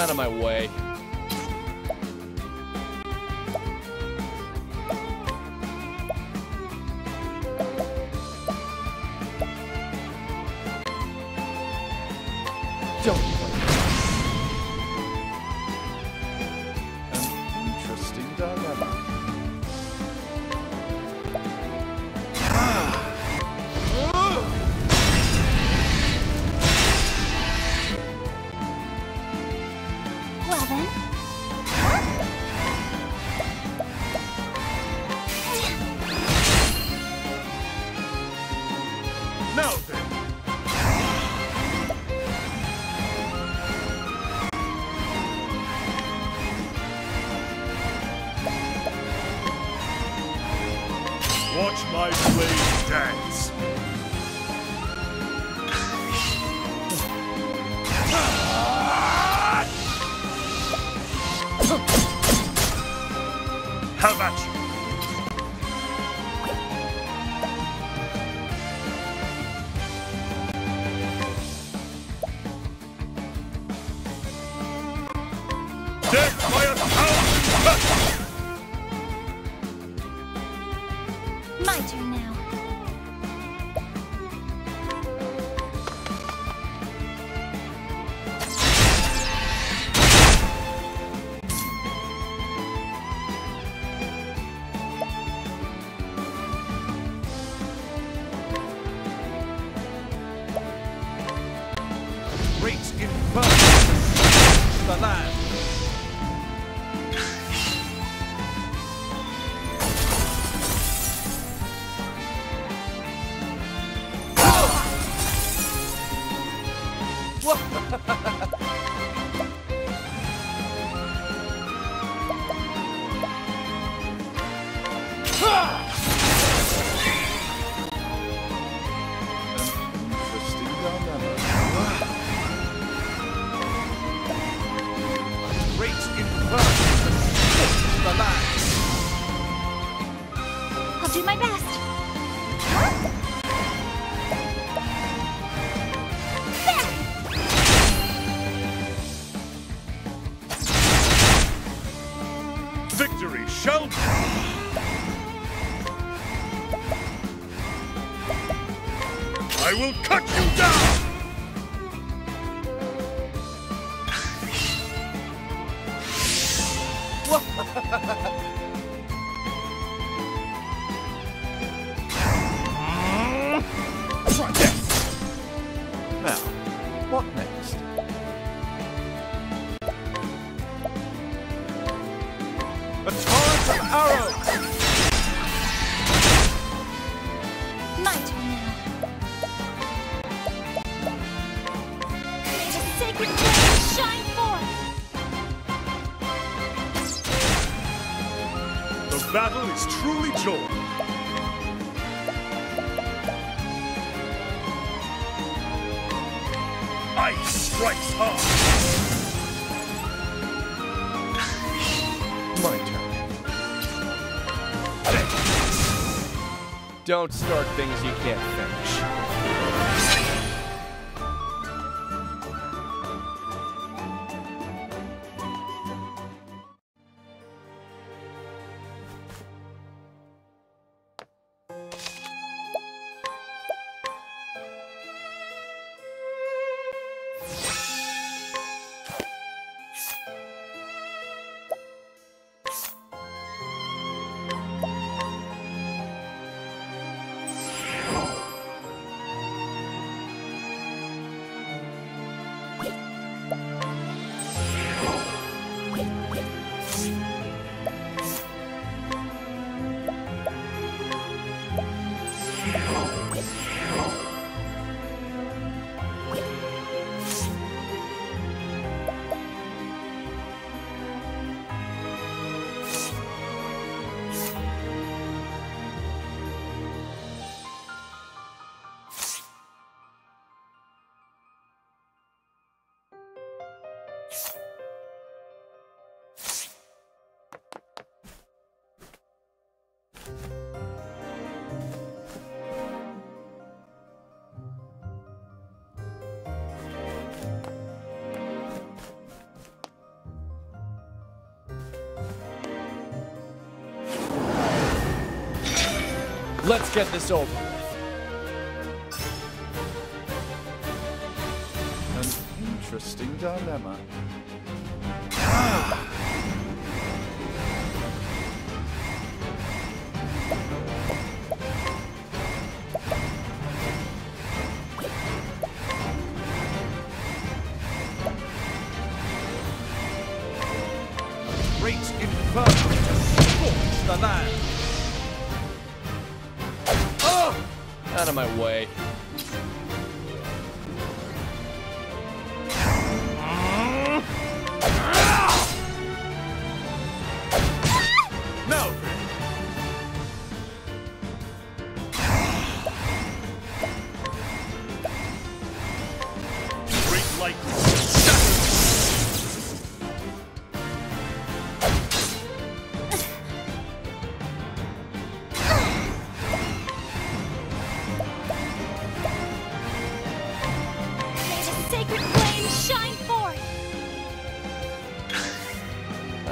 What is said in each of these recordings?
out of my way. I will cut you down! battle is truly joy. Ice strikes hard. My turn. Don't start things you can't finish. Let's get this over. An interesting dilemma. Great inferno to scorch the land. Out of my way.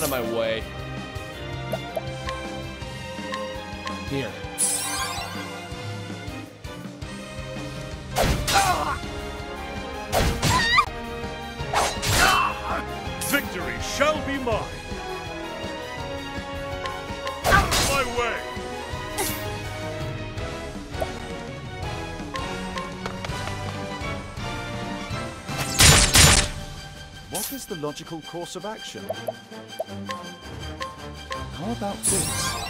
Out of my way. Here. Victory shall be mine. Out of my way. Is the logical course of action? How about this?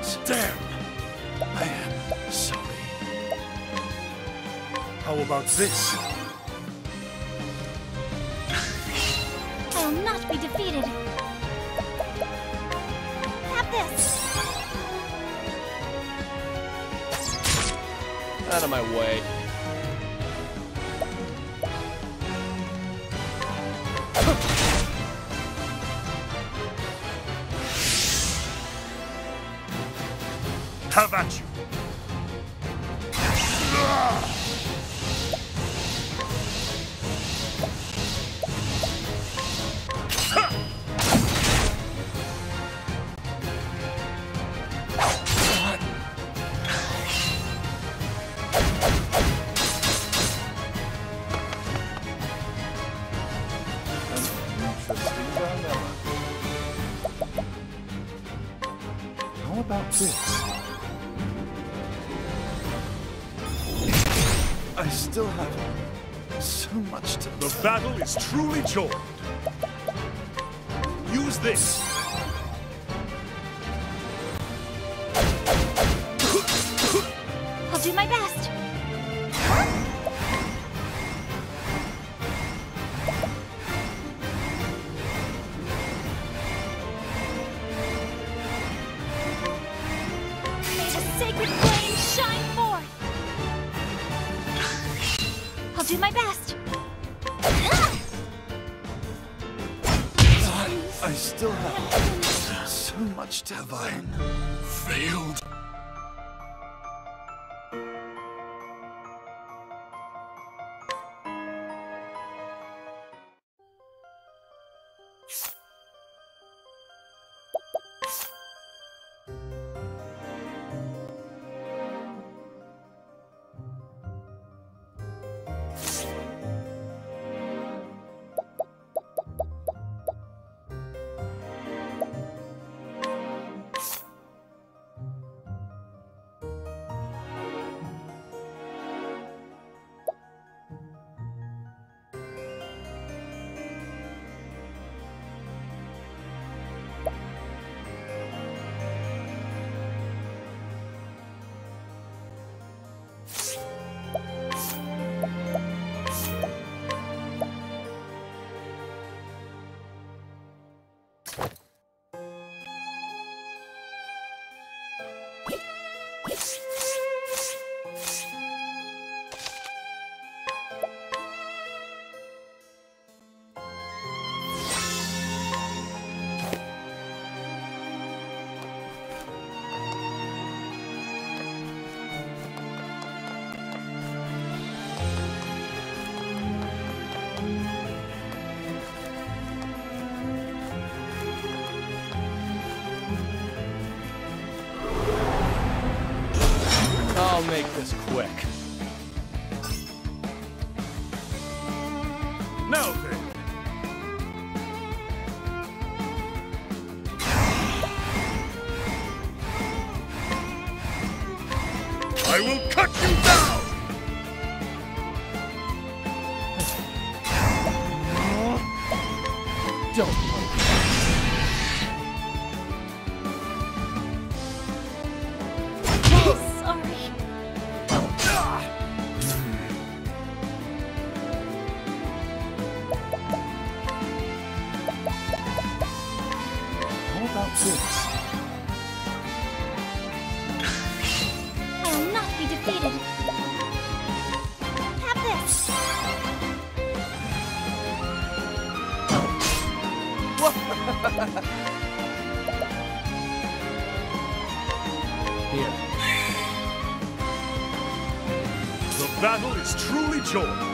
My friends, Damn. I am sorry. How about this? I'll not be defeated. Have this! Out of my way. Have at you. I still have so much to The battle is truly joined. Use this. Do my best. I still have so much to learn. Failed. I'll make this quick. How? I will not be defeated. Have this. Here. The battle is truly joined.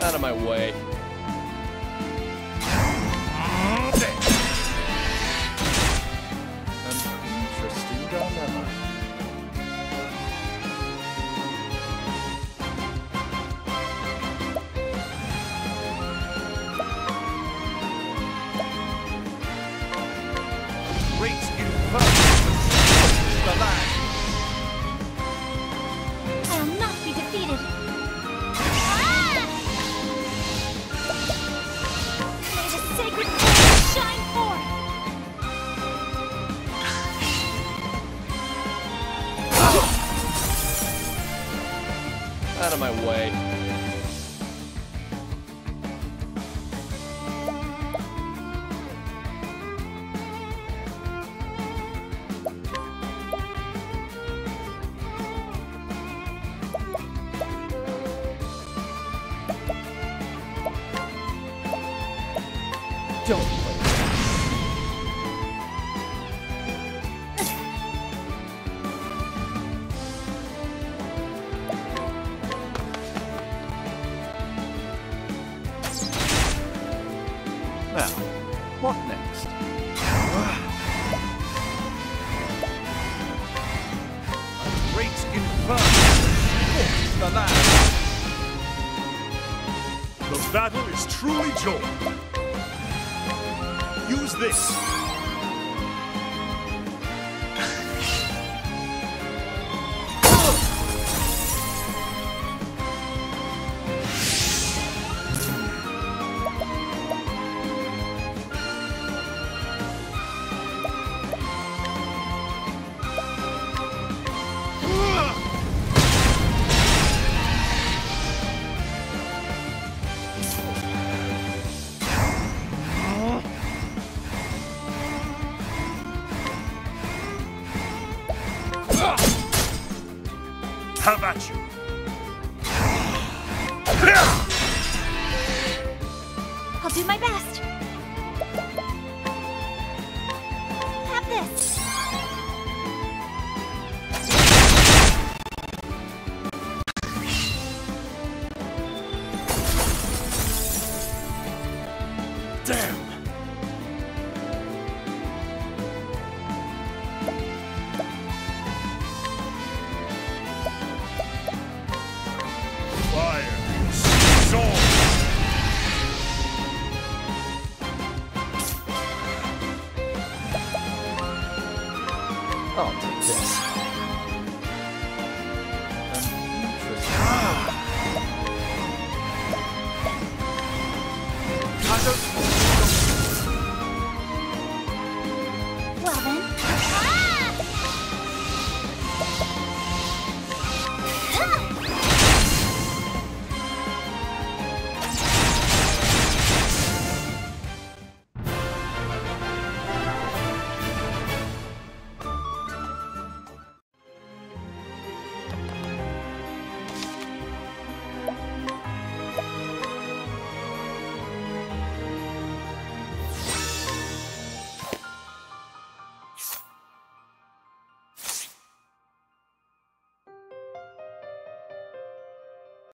Out of my way. Great Don't play. Now, next? Great inferno the. The battle is truly joined. Use this. Have at you.